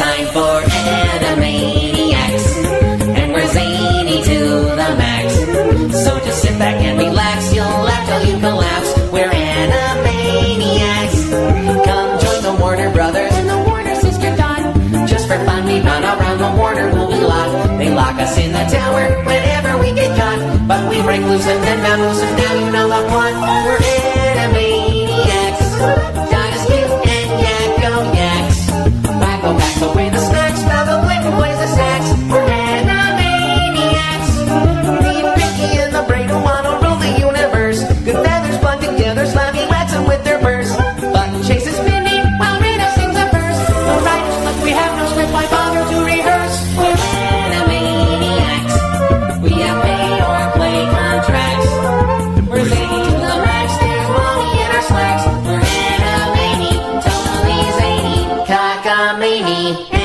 time for Animaniacs, and we're zany to the max. So just sit back and relax, you'll laugh till you collapse. We're Animaniacs. Come join the Warner Brothers and the Warner Sister Dot. Just for fun, we run around the Warner movie lot. They lock us in the tower whenever we get caught, but we break loose and then vamoose, and now you know the plot. We're our